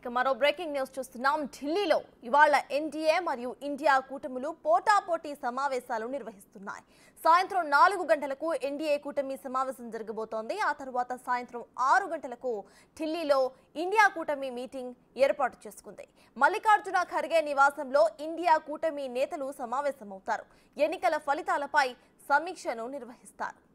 ఇక మరో breaking news చూస్తున్నాం. ఢిల్లీలో ఇవాళ ఎన్డీఏ మరియు ఇండియా కూటములు పోటాపోటీ సమావేశాలు నిర్వహిస్తున్నాయి. సాయంత్రం నాలుగు గంటలకు ఎన్డీఏ కూటమి సమావేశం జరగబోతోంది. ఆ తర్వాత సాయంత్రం ఆరు గంటలకు ఢిల్లీలో ఇండియా కూటమి మీటింగ్ ఏర్పాటు చేసుకుంది. మల్లికార్జున ఖర్గే నివాసంలో ఇండియా కూటమి నేతలు సమావేశమవుతారు. ఎన్నికల ఫలితాలపై సమీక్షను నిర్వహిస్తారు.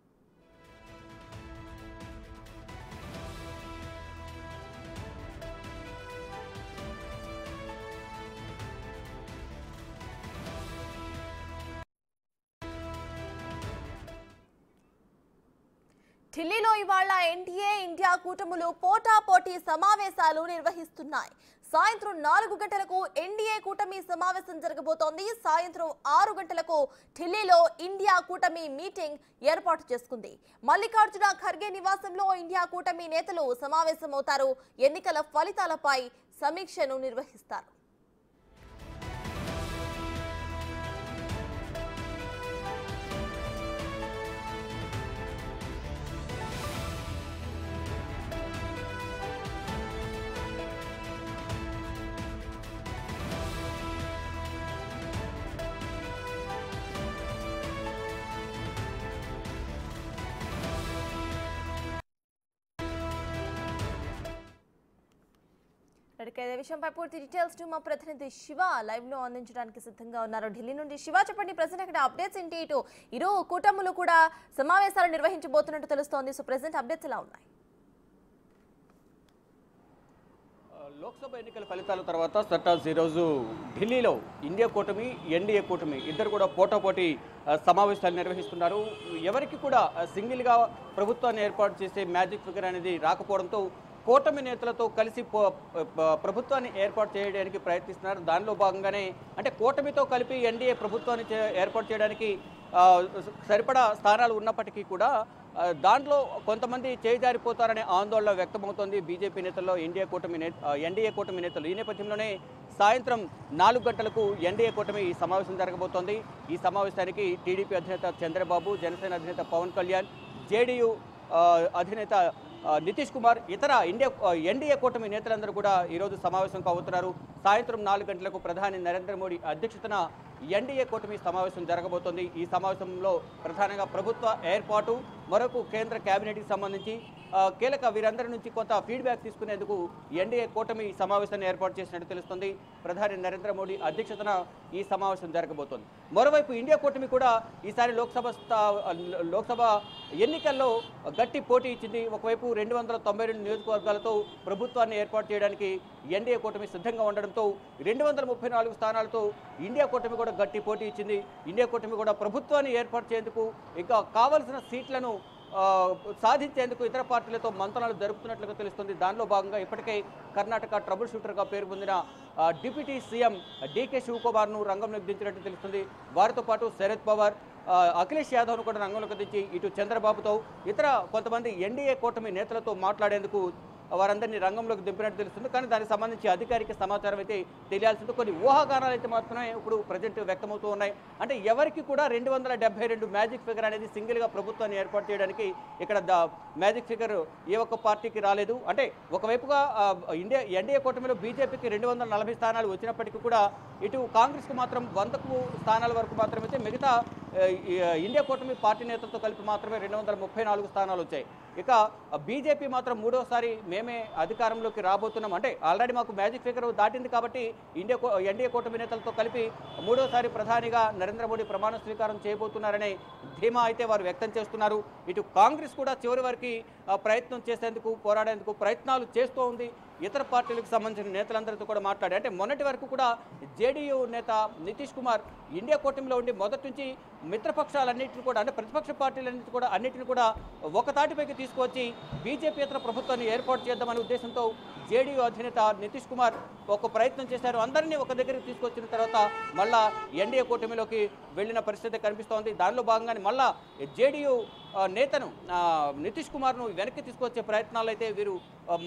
ఇవాళ ఎన్టీఏ ఇండియా కూటములు పోటాపోటీ సమావేశాలు నిర్వహిస్తున్నాయి. సాయంత్రం నాలుగు గంటలకు ఎన్డీఏ కూటమి సమావేశం జరగబోతోంది. సాయంత్రం ఆరు గంటలకు ఢిల్లీలో ఇండియా కూటమి మీటింగ్ ఏర్పాటు చేసుకుంది. మల్లికార్జున ఖర్గే నివాసంలో ఇండియా కూటమి నేతలు సమావేశమవుతారు. ఎన్నికల ఫలితాలపై సమీక్షను నిర్వహిస్తారు. ఇదే విషయంపై పూర్తి డీటెయిల్స్ మా ప్రతినిధి శివ లైవ్లో అందించడానికి సిద్ధంగా ఉన్నారు. ఢిల్లీ నుండి శివ చెప్పండి ప్రజెంట్ అక్కడ అప్డేట్స్ ఏంటి? ఇటు ఇరు కూటములు కూడా సమావేశాలు నిర్వహించబోతున్నట్టు తెలుస్తోంది. సో ప్రెసెంట్ అప్డేట్స్ ఎలా ఉన్నాయి? లోక్సభ ఎన్నికల ఫలితాల తర్వాత సట్టాస్ ఈరోజు ఢిల్లీలో ఇండియా కూటమి ఎన్డీఏ కూటమి ఇద్దరు కూడా పోటాపోటీ సమావేశాలు నిర్వహిస్తున్నారు. ఎవరికి కూడా సింగిల్గా ప్రభుత్వాన్ని ఏర్పాటు చేసే మ్యాజిక్ ఫిగర్ అనేది రాకపోవడంతో కూటమి నేతలతో కలిసి ప్రభుత్వాన్ని ఏర్పాటు చేయడానికి ప్రయత్నిస్తున్నారు. దానిలో భాగంగానే అంటే కూటమితో కలిపి ఎన్డీఏ ప్రభుత్వాన్ని చే- ఏర్పాటు చేయడానికి సరిపడా స్థానాలు ఉన్నప్పటికీ కూడా దాంట్లో కొంతమంది చేజారిపోతారనే ఆందోళన వ్యక్తమవుతోంది. బీజేపీ నేతల్లో ఎన్డీఏ కూటమి నేత ఎన్డీఏ కూటమి నేతలు. ఈ నేపథ్యంలోనే సాయంత్రం నాలుగు గంటలకు ఎన్డీఏ కూటమి ఈ సమావేశం జరగబోతోంది. ఈ సమావేశానికి టీడీపీ అధినేత చంద్రబాబు జనసేన అధినేత పవన్ కళ్యాణ్ జేడీయూ అధినేత నితీష్ కుమార్ ఇతర ఇండియా ఎన్డీఏ కూటమి నేతలందరూ కూడా ఈరోజు సమావేశం కావుతున్నారు సాయంత్రం నాలుగు గంటలకు ప్రధాని నరేంద్ర మోడీ అధ్యక్షతన ఎన్డీఏ కూటమి సమావేశం జరగబోతోంది. ఈ సమావేశంలో ప్రధానంగా ప్రభుత్వ ఏర్పాటు మరొక కేంద్ర కేబినెట్కి సంబంధించి కీలక వీరందరి నుంచి కొంత ఫీడ్బ్యాక్ తీసుకునేందుకు ఎన్డీఏ కూటమి సమావేశాన్ని ఏర్పాటు చేసినట్టు తెలుస్తుంది. ప్రధాని నరేంద్ర మోడీ అధ్యక్షతన ఈ సమావేశం జరగబోతోంది. మరోవైపు ఇండియా కూటమి కూడా ఈసారి లోక్సభ స్థా- లోక్సభ ఎన్నికల్లో గట్టి పోటీ ఇచ్చింది. ఒకవైపు రెండు వందల తొంభై రెండు నియోజకవర్గాలతో ప్రభుత్వాన్ని ఏర్పాటు చేయడానికి ఎన్డీఏ కూటమి సిద్ధంగా ఉండడంతో రెండు వందల ముప్పై నాలుగు స్థానాలతో ఇండియా కూటమి కూడా గట్టి పోటీ ఇచ్చింది. ఇండియా కూటమి కూడా ప్రభుత్వాన్ని ఏర్పాటు చేసేందుకు ఇంకా కావలసిన సీట్లను సాధించేందుకు ఇతర పార్టీలతో మంతనాలు జరుపుతున్నట్లుగా తెలుస్తుంది. దానిలో భాగంగా ఇప్పటికే కర్ణాటక ట్రబుల్ షూటర్గా పేరు పొందిన డిప్యూటీ సీఎం డీకే శివకుమార్ను రంగంలోకి దించినట్టు తెలుస్తుంది. వారితో పాటు శరద్ పవార్ అఖిలేష్ యాదవ్ను కూడా రంగంలోకి దించి ఇటు చంద్రబాబుతో ఇతర కొంతమంది ఎన్డీఏ కూటమి నేతలతో మాట్లాడేందుకు వారందరినీ రంగంలోకి దింపినట్టు తెలుస్తుంది. కానీ దానికి సంబంధించి అధికారిక సమాచారం అయితే తెలియాల్సింది. కొన్ని ఊహాగానాలు అయితే మాత్రమే ఇప్పుడు ప్రజెంట్ వ్యక్తమవుతూ ఉన్నాయి. అంటే ఎవరికి కూడా రెండు వందల డెబ్బై రెండు మ్యాజిక్ ఫిగర్ అనేది సింగిల్గా ప్రభుత్వాన్ని ఏర్పాటు చేయడానికి ఇక్కడ ద మ్యాజిక్ ఫిగర్ ఏ ఒక్క పార్టీకి రాలేదు. అంటే ఒకవైపుగా ఇండియా ఎన్డీఏ కూటమిలో బీజేపీకి రెండు వందల నలభై స్థానాలు వచ్చినప్పటికీ కూడా ఇటు కాంగ్రెస్కు మాత్రం వందకు స్థానాల వరకు మాత్రమైతే మిగతా ఇండియా కూటమి పార్టీ నేతలతో కలిపి మాత్రమే రెండు వందల ముప్పై నాలుగు స్థానాలు వచ్చాయి. ఇక బీజేపీ మాత్రం మూడోసారి మేమే అధికారంలోకి రాబోతున్నాం. అంటే ఆల్రెడీ మాకు మ్యాజిక్ ఫిగర్ దాటింది కాబట్టి ఇండియా ఎన్డీఏ కూటమి నేతలతో కలిపి మూడోసారి ప్రధానిగా నరేంద్ర మోడీ ప్రమాణ స్వీకారం చేయబోతున్నారనే ధీమా అయితే వారు వ్యక్తం చేస్తున్నారు. ఇటు కాంగ్రెస్ కూడా చివరి వరకు ప్రయత్నం చేసేందుకు పోరాడేందుకు ప్రయత్నాలు చేస్తూ ఉంది. ఇతర పార్టీలకు సంబంధించిన నేతలందరితో కూడా మాట్లాడి అంటే మొన్నటి వరకు కూడా జేడీయూ నేత నితీష్ కుమార్ ఇండియా కూటమిలో ఉండి మొదటి నుంచి మిత్రపక్షాలన్నింటిని కూడా అంటే ప్రతిపక్ష పార్టీలన్నింటినీ కూడా అన్నింటిని కూడా ఒక తాటిపైకి తీసుకువచ్చి బీజేపీ ప్రభుత్వాన్ని ఏర్పాటు చేద్దామనే ఉద్దేశంతో జేడీయూ అధినేత నితీష్ కుమార్ ఒక ప్రయత్నం చేశారు. అందరినీ ఒక దగ్గరికి తీసుకొచ్చిన తర్వాత మళ్ళా ఎన్డీఏ కూటమిలోకి వెళ్ళిన పరిస్థితి కనిపిస్తోంది. దానిలో భాగంగానే మళ్ళా జేడీయూ నేతను నితీష్ కుమార్ను వెనక్కి తీసుకొచ్చే ప్రయత్నాలు అయితే వీరు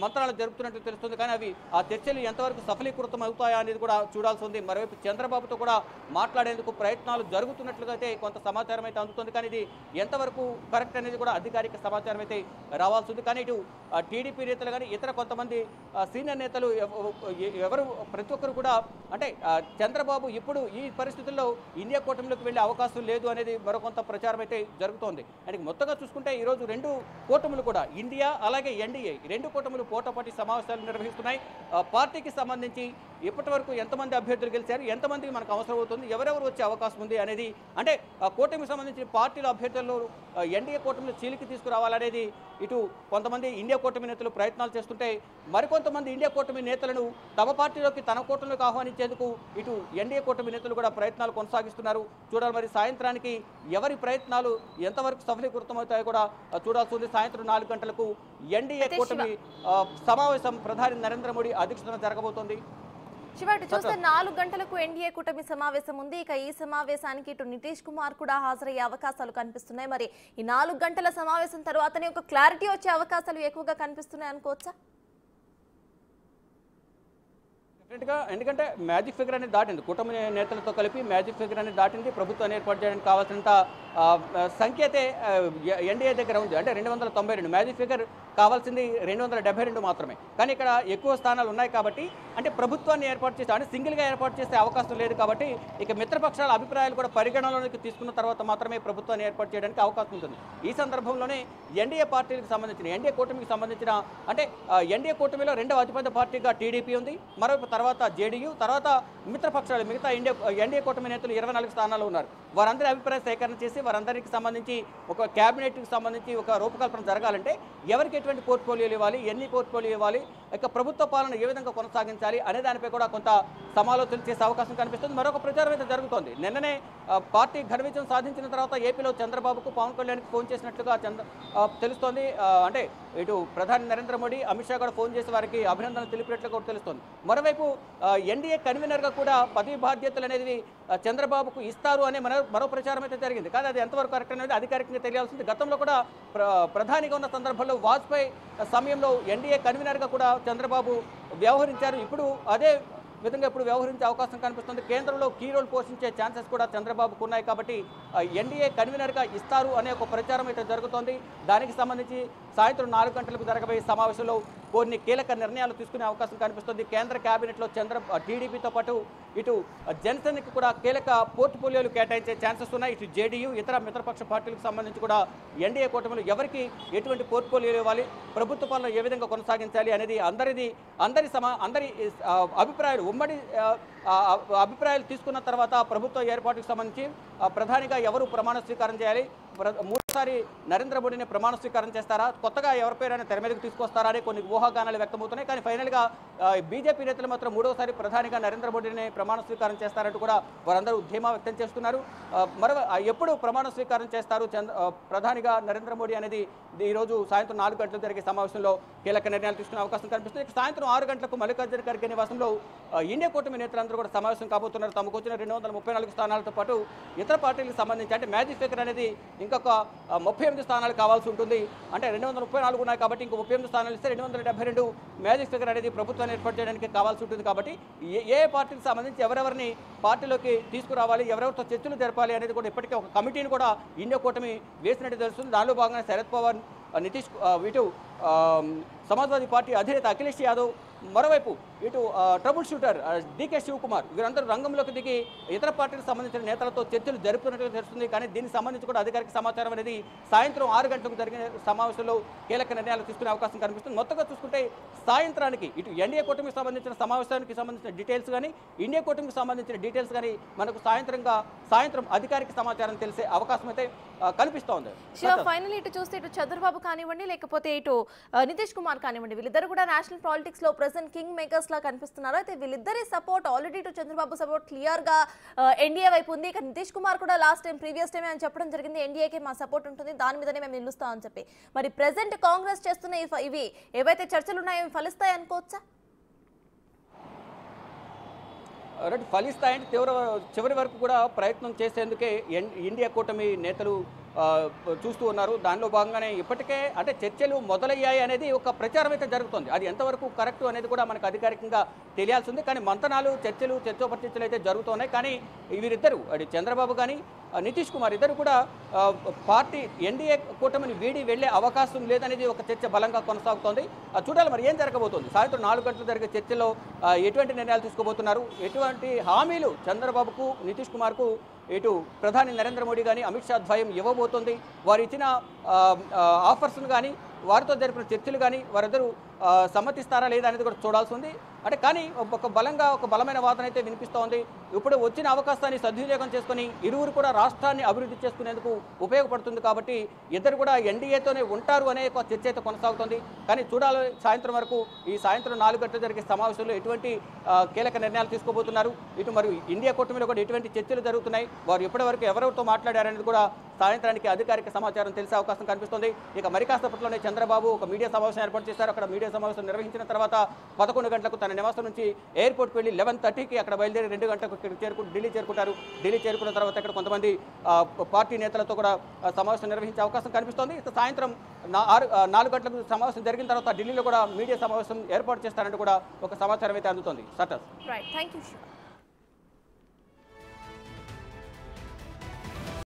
మంత్రాలు జరుపుతున్నట్టు తెలుస్తుంది. కానీ అవి ఆ చర్చలు ఎంతవరకు సఫలీకృతం అవుతాయా అనేది కూడా చూడాల్సి ఉంది. మరోవైపు చంద్రబాబుతో కూడా మాట్లాడేందుకు ప్రయత్నాలు జరుగుతున్నట్లుగా అయితే కొంత సమాచారం అయితే అందుతుంది. కానీ ఇది ఎంతవరకు కరెక్ట్ అనేది కూడా అధికారిక సమాచారం అయితే రావాల్సి ఉంది. కానీ ఇటు టీడీపీ నేతలు కానీ ఇతర కొంతమంది సీనియర్ నేతలు ఎవరు ప్రతి ఒక్కరు కూడా అంటే చంద్రబాబు ఇప్పుడు ఈ పరిస్థితుల్లో ఇండియా కూటమిలోకి వెళ్ళే అవకాశం లేదు అనేది మరొకంత ప్రచారం అయితే జరుగుతోంది. అంటే మొత్తంగా చూసుకుంటే ఈరోజు రెండు కూటములు కూడా ఇండియా అలాగే ఎన్డీఏ రెండు కూటమి కూటములు సమావేశాలు నిర్వహిస్తున్నాయి. ఆ, పార్టీకి సంబంధించి ఇప్పటి వరకు ఎంతమంది అభ్యర్థులు గెలిచారు ఎంతమందికి మనకు అవసరం అవుతుంది ఎవరెవరు వచ్చే అవకాశం ఉంది అనేది అంటే ఆ కూటమికి సంబంధించిన పార్టీల అభ్యర్థులు ఎన్డీఏ కూటమిలో చీలికి తీసుకురావాలనేది ఇటు కొంతమంది ఇండియా కూటమి నేతలు ప్రయత్నాలు చేస్తుంటే మరికొంతమంది ఇండియా కూటమి నేతలను తమ పార్టీలోకి తన కూటమిలోకి ఆహ్వానించేందుకు ఇటు ఎన్డీఏ కూటమి నేతలు కూడా ప్రయత్నాలు కొనసాగిస్తున్నారు. చూడాలి మరి సాయంత్రానికి ఎవరి ప్రయత్నాలు ఎంతవరకు సఫలీకృతమవుతాయో కూడా చూడాల్సి ఉంది. సాయంత్రం నాలుగు గంటలకు ఎన్డీఏ కూటమి సమావేశం ప్రధాని నరేంద్ర మోడీ అధ్యక్షతన జరగబోతోంది. శివ ఇటు చూస్తే నాలుగు గంటలకు ఎన్డీఏ కూటమి సమావేశం ఉంది. ఇక ఈ సమావేశానికి ఇటు నితీష్ కుమార్ కూడా హాజరయ్యే అవకాశాలు కనిపిస్తున్నాయి. మరి ఈ నాలుగు గంటల సమావేశం తర్వాతనే ఒక క్లారిటీ వచ్చే అవకాశాలు ఎక్కువగా కనిపిస్తున్నాయి అనుకోవచ్చా? డెఫినెట్గా ఎందుకంటే మ్యాజిక్ ఫిగర్ అనేది దాటింది. కూటమి నేతలతో కలిపి మ్యాజిక్ ఫిగర్ అనేది దాటింది. ప్రభుత్వాన్ని ఏర్పాటు చేయడానికి కావాల్సినంత ఆ, సంఖ్యతే ఎన్డీఏ దగ్గర ఉంది. అంటే రెండు వందల తొంభై రెండు మ్యాజిక్ ఫిగర్ కావాల్సింది రెండు వందల డెబ్బై రెండు మాత్రమే. కానీ ఇక్కడ ఎక్కువ స్థానాలు ఉన్నాయి కాబట్టి అంటే ప్రభుత్వాన్ని ఏర్పాటు చేస్తే అంటే సింగిల్గా ఏర్పాటు చేసే అవకాశం లేదు కాబట్టి ఇక మిత్రపక్షాల అభిప్రాయాలు కూడా పరిగణనలోకి తీసుకున్న తర్వాత మాత్రమే ప్రభుత్వాన్ని ఏర్పాటు చేయడానికి అవకాశం ఉంటుంది. ఈ సందర్భంలోనే ఎన్డీఏ పార్టీలకు సంబంధించిన ఎన్డీఏ కూటమికి సంబంధించిన అంటే ఎన్డీఏ కూటమిలో రెండవ అతిపెద్ద పార్టీగా టీడీపీ ఉంది మరొక తర్వాత జేడీయూ తర్వాత మిత్రపక్షాలు మిగతా ఎన్డీఏ ఎన్డీఏ కూటమి నేతలు ఇరవై నాలుగు స్థానాలు ఉన్నారు. వారందరి అభిప్రాయ సేకరణ చేసి వారందరికీ సంబంధించి ఒక క్యాబినెట్కి సంబంధించి ఒక రూపకల్పన జరగాలంటే ఎవరికి ఎటువంటి పోర్ట్ఫోలియోలు ఇవ్వాలి ఎన్ని పోర్ట్ఫోలియో ఇవ్వాలి ఇక ప్రభుత్వ పాలన ఏ విధంగా కొనసాగించాలి అనే దానిపై కూడా కొంత సమాలోచన చేసే అవకాశం కనిపిస్తుంది. మరొక ప్రచారం అయితే జరుగుతోంది. నిన్ననే పార్టీ ఘన విజయం సాధించిన తర్వాత ఏపీలో చంద్రబాబుకు పవన్ కళ్యాణ్కి ఫోన్ చేసినట్లుగా చంద్ర తెలుస్తోంది. అంటే ఇటు ప్రధాని నరేంద్ర మోడీ అమిత్ షా కూడా ఫోన్ చేసి వారికి అభినందనలు తెలిపినట్లు కూడా తెలుస్తోంది. మరోవైపు ఎన్డీఏ కన్వీనర్గా కూడా పదవి బాధ్యతలు అనేది చంద్రబాబుకు ఇస్తారు అనే మరో మరో ప్రచారం అయితే జరిగింది. కానీ అది ఎంతవరకు కరెక్ట్ అనేది అధికారికంగా తెలియాల్సింది. గతంలో కూడా ప్ర ప్రధానిగా ఉన్న సందర్భంలో వాజ్పేయి సమయంలో ఎన్డీఏ కన్వీనర్గా కూడా చంద్రబాబు వ్యవహరించారు. ఇప్పుడు అదే విధంగా ఇప్పుడు వ్యవహరించే అవకాశం కనిపిస్తుంది. కేంద్రంలో కీ రోల్ పోషించే ఛాన్సెస్ కూడా చంద్రబాబుకు ఉన్నాయి కాబట్టి ఎన్డీఏ కన్వీనర్గా ఇస్తారు అనే ఒక ప్రచారం అయితే జరుగుతోంది. దానికి సంబంధించి సాయంత్రం నాలుగు గంటలకు జరగబోయే సమావేశంలో కొన్ని కీలక నిర్ణయాలు తీసుకునే అవకాశం కనిపిస్తుంది. కేంద్ర కేబినెట్లో చంద్ర టీడీపీతో పాటు ఇటు జనసేనకి కూడా కీలక పోర్ట్ఫోలియోలు కేటాయించే ఛాన్సెస్ ఉన్నాయి. ఇటు జేడీయూ ఇతర మిత్రపక్ష పార్టీలకు సంబంధించి కూడా ఎన్డీఏ కూటమిలో ఎవరికి ఎటువంటి పోర్ట్ఫోలియోలు ఇవ్వాలి ప్రభుత్వ పాలన ఏ విధంగా కొనసాగించాలి అనేది అందరిది అందరి సమా అందరి అభిప్రాయాలు ఉమ్మడి అభిప్రాయాలు తీసుకున్న తర్వాత ప్రభుత్వ ఏర్పాటుకు సంబంధించి ప్రధానిగా ఎవరు ప్రమాణ స్వీకారం చేయాలి? మూడోసారి నరేంద్ర మోడీని ప్రమాణ స్వీకారం చేస్తారా? కొత్తగా ఎవరి పేరైనా తెర మీదకి తీసుకొస్తారని కొన్ని ఊహాగానాలు వ్యక్తమవుతున్నాయి. కానీ ఫైనల్గా బీజేపీ నేతలు మాత్రం మూడోసారి ప్రధానిగా నరేంద్ర మోడీని ప్రమాణ స్వీకారం చేస్తారంటూ కూడా వారందరూ ధీమా వ్యక్తం చేస్తున్నారు. మరో ఎప్పుడు ప్రమాణ స్వీకారం చేస్తారు చంద్ర ప్రధానిగా నరేంద్ర మోడీ అనేది ఈ రోజు సాయంత్రం నాలుగు గంటలకు జరిగే సమావేశంలో కీలక నిర్ణయాలు తీసుకునే అవకాశం కనిపిస్తుంది. సాయంత్రం ఆరు గంటలకు మల్లికార్జున ఖర్గే నివాసంలో ఇండియా కూటమి నేతలందరూ కూడా సమావేశం కాబోతున్నారు. తమకు వచ్చిన రెండు వందల ముప్పై నాలుగు స్థానాలతో పాటు ఇతర పార్టీలకు సంబంధించి అంటే మ్యాజిక్ ఫిగర్ అనేది ఇంకొక ముప్పై ఎనిమిది స్థానాలు కావాల్సి ఉంటుంది. అంటే రెండు వందల ముప్పై నాలుగు ఉన్నాయి కాబట్టి ఇంకో ముప్పై ఎనిమిది స్థానాలు ఇస్తే రెండు వందల డెబ్బై రెండు మ్యాజిక్ ఫిగర్ అనేది ప్రభుత్వాన్ని ఏర్పాటు చేయడానికి కావాల్సి ఉంటుంది కాబట్టి ఏ ఏ పార్టీకి సంబంధించి ఎవరెవరిని పార్టీలోకి తీసుకురావాలి ఎవరెవరితో చర్చలు జరపాలి అనేది కూడా ఇప్పటికే ఒక కమిటీని కూడా ఇండియా కూటమి వేసినట్టు తెలుస్తుంది. దానిలో భాగంగా శరద్ పవార్ నితీష్ ఇటు సమాజ్వాదీ పార్టీ అధినేత అఖిలేష్ యాదవ్ మరోవైపు ఇటు ట్రబుల్ షూటర్ డీకే శివకుమార్ వీరందరూ రంగంలోకి దిగి ఇతర పార్టీలకు సంబంధించిన నేతలతో చర్చలు జరుపుతున్నట్టుగా తెలుస్తుంది. కానీ దీనికి సంబంధించి కూడా అధికారిక సమాచారం అనేది సాయంత్రం ఆరు గంటలకు జరిగిన సమావేశంలో కీలక నిర్ణయాలు తీసుకునే అవకాశం కనిపిస్తుంది. మొత్తంగా చూసుకుంటే సాయంత్రానికి ఇటు ఎన్డీఏ కూటమికి సంబంధించిన సమావేశానికి సంబంధించిన డీటెయిల్స్ కానీ ఇండియా కూటమికి సంబంధించిన డీటెయిల్స్ కానీ మనకు సాయంత్రంగా సాయంత్రం అధికారిక సమాచారం తెలిసే అవకాశం అయితే కనిపిస్తోంది ఫైనల్ ఇటు చూస్తే ఇటు చంద్రబాబు కానివ్వండి లేకపోతే ఇటు నితీష్ కుమార్ కానివ్వండి. వీళ్ళిద్దరు కూడా నేషనల్ పాలిటిక్స్లో ప్రెసెంట్ కింగ్ మేకర్స్ లా కనిపిస్తున్నారు. అయితే వీళ్ళిద్దరి support already to Chandrababu support క్లియర్గా ఎన్డీఏ వైపు ఉంది. ఇక నితీష్ కుమార్ కూడా లాస్ట్ టైం ప్రీవియస్ టైం అని చెప్పడం జరిగింది. ఎన్డీఏకి మా సపోర్ట్ ఉంటుంది. దాని మీదనే మేము నిలుస్తాం అని చెప్పి. మరి ప్రెసెంట్ కాంగ్రెస్ చేస్తున్న ఇవి ఏవైతే చర్చలు ఉన్నాయో ఫలిస్తాయి అనుకోవచ్చా? రెడ్ ఫలిస్తాయంటే తీవ్ర చివరి వరకు కూడా ప్రయత్నం చేసేందుకే ఎన్- ఇండియా కూటమి నేతలు చూస్తూ ఉన్నారు. దానిలో భాగంగానే ఇప్పటికే అంటే చర్చలు మొదలయ్యాయి అనేది ఒక ప్రచారం అయితే జరుగుతుంది. అది ఎంతవరకు కరెక్ట్ అనేది కూడా మనకు అధికారికంగా తెలియాల్సి ఉంది. కానీ మంతనాలు చర్చలు చర్చోపచర్చలు అయితే జరుగుతున్నాయి కానీ వీరిద్దరు అది చంద్రబాబు కానీ నితీష్ కుమార్ ఇద్దరు కూడా పార్టీ ఎన్డీఏ కూటమిని వీడి వెళ్ళే అవకాశం లేదనేది ఒక చర్చ బలంగా కొనసాగుతోంది. చూడాలి మరి ఏం జరగబోతోంది? సాయంత్రం నాలుగు గంటలు జరిగే చర్చలో ఎటువంటి నిర్ణయాలు తీసుకోబోతున్నారు? ఎటువంటి హామీలు చంద్రబాబుకు నితీష్ కుమార్కు ఇటు ప్రధాని నరేంద్ర మోడీ కానీ అమిత్ షా ద్వయం ఇవ్వబోతోంది. వారు ఇచ్చిన ఆఫర్స్ను కానీ వారితో జరిపిన చర్చలు కానీ వారిద్దరూ సమ్మతిస్తారా లేదా అనేది కూడా చూడాల్సి ఉంది. అంటే కానీ ఒక బలంగా ఒక బలమైన వాదన అయితే వినిపిస్తోంది ఇప్పుడు వచ్చిన అవకాశాన్ని సద్వినియోగం చేసుకుని ఇరువురు కూడా రాష్ట్రాన్ని అభివృద్ధి చేసుకునేందుకు ఉపయోగపడుతుంది కాబట్టి ఇద్దరు కూడా ఎన్డీఏతోనే ఉంటారు అనే ఒక చర్చ అయితే కొనసాగుతుంది. కానీ చూడాలి సాయంత్రం వరకు ఈ సాయంత్రం నాలుగు గంటలు జరిగే సమావేశంలో ఎటువంటి కీలక నిర్ణయాలు తీసుకోబోతున్నారు. ఇటు మరియు ఇండియా కూటమిలో కూడా ఎటువంటి చర్చలు జరుగుతున్నాయి. వారు ఇప్పటివరకు ఎవరెవరితో మాట్లాడారనేది కూడా సాయంత్రానికి అధికారిక సమాచారం తెలిసే అవకాశం కనిపిస్తుంది. ఇక మరి చంద్రబాబు ఒక మీడియా సమావేశం ఏర్పాటు చేశారు. అక్కడ మీడియా సమావేశం నిర్వహించిన తర్వాత పదకొండు గంటలకు తన నివాసం నుంచి ఎయిర్పోర్ట్కి వెళ్ళి లెవెన్ థర్టీకి అక్కడ బయలుదేరి రెండు గంటలకు చేరుకు ఢిల్లీ చేరుకుంటారు. ఢిల్లీ చేరుకున్న తర్వాత ఇక్కడ కొంతమంది పార్టీ నేతలతో కూడా సమావేశం నిర్వహించే అవకాశం కనిపిస్తోంది. సాయంత్రం ఆరు నాలుగు గంటలకు సమావేశం జరిగిన తర్వాత ఢిల్లీలో కూడా మీడియా సమావేశం ఏర్పాటు చేస్తారంటూ కూడా ఒక సమాచారం అయితే అందుతోంది. సటస్ రైట్ థ్యాంక్ యూ